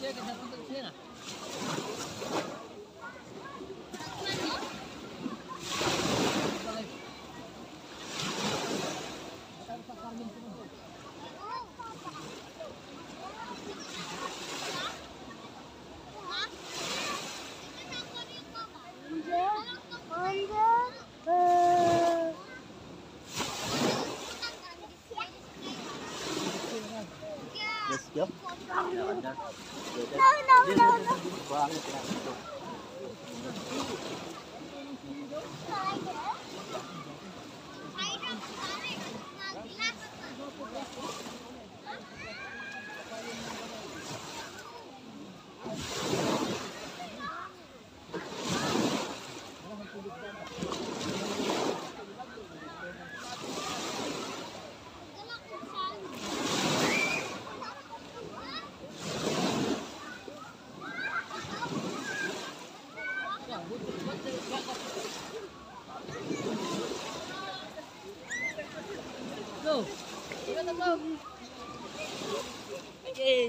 Thank you. Vale.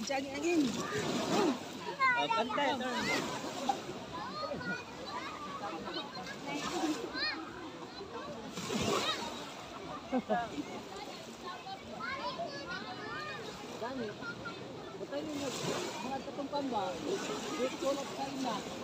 si angin-angin. Pantay. Dami. Bukain mo. Mga tatong kamba. Dito ko na kain na.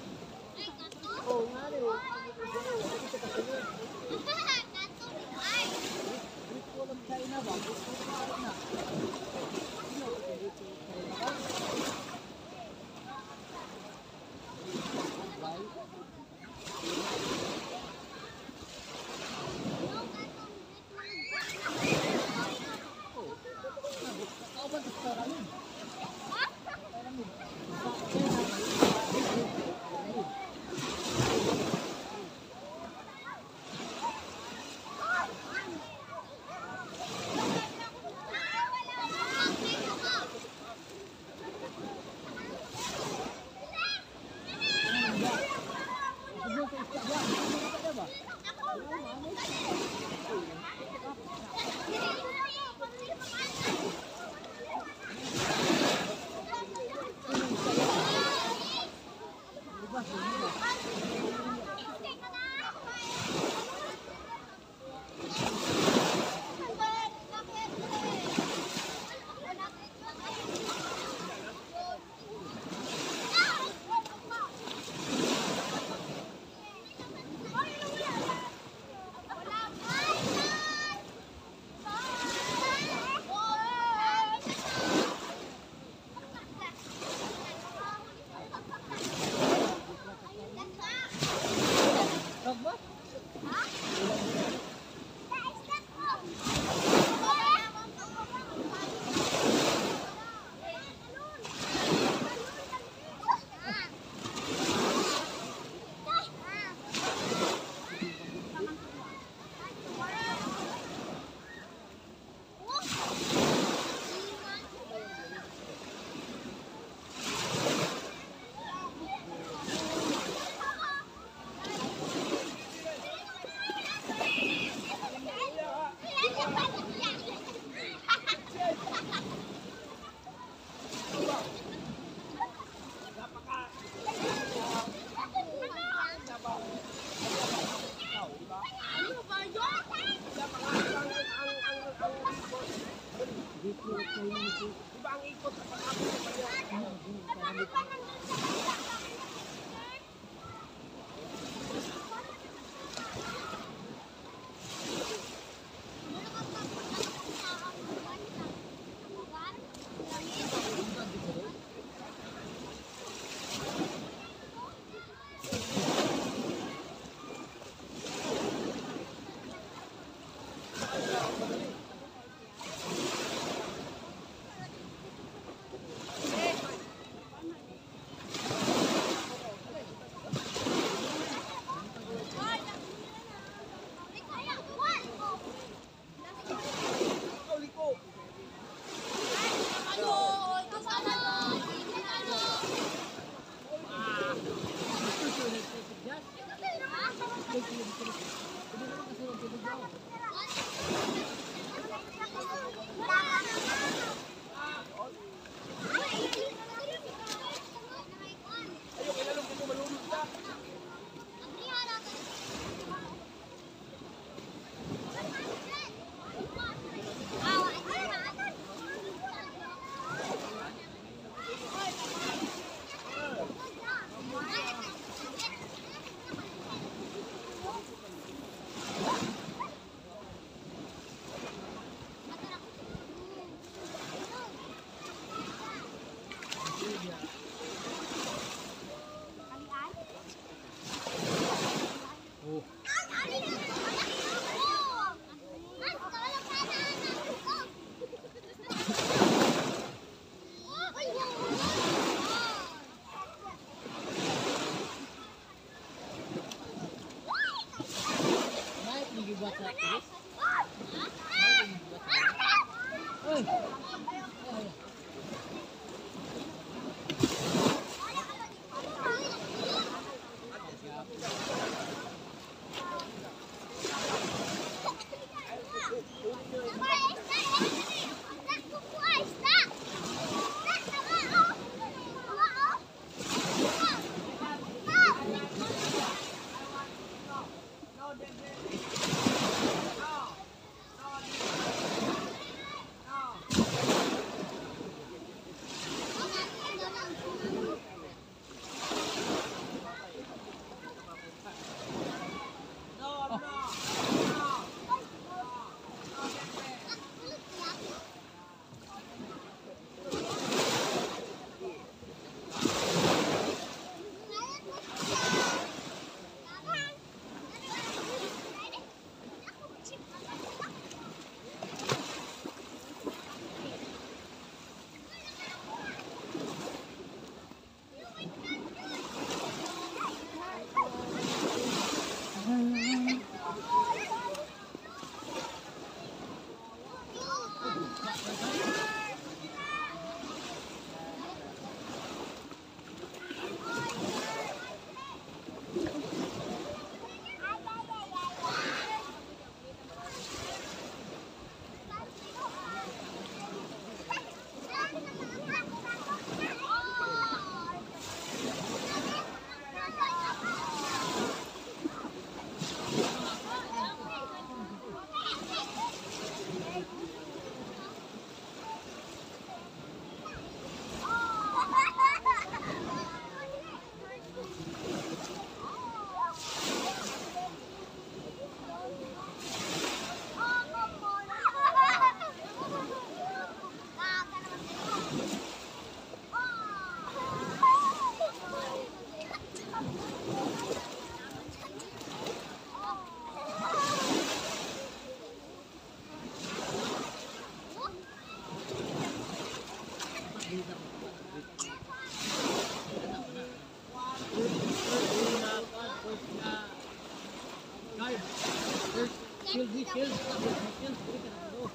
Shield me, shield. Shield, shield. Dili ka na tulo.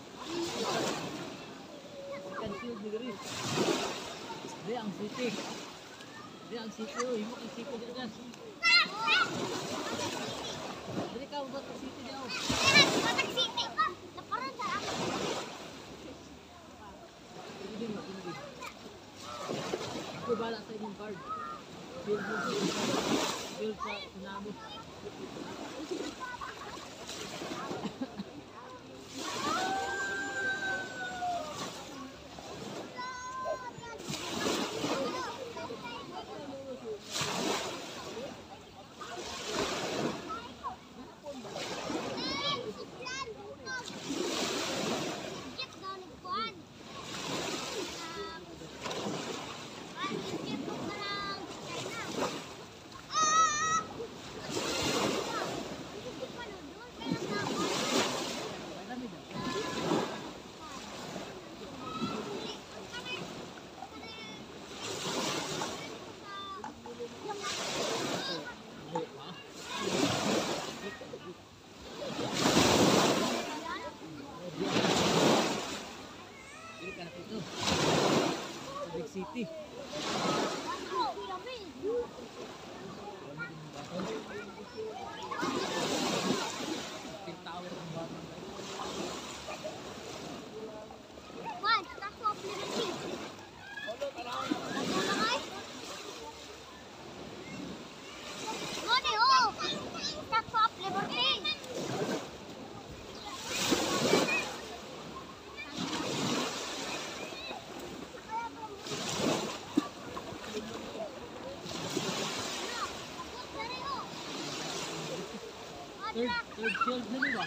Kan shield ni Gary. Di ang city. Di ang city. oh. Himo ang city dito guys. Dili ka ubot ang city daw. Hindi mo hindi. Ako bala sa inyong card. Shield mo shield. Shield sa sinabot. 贴贴这个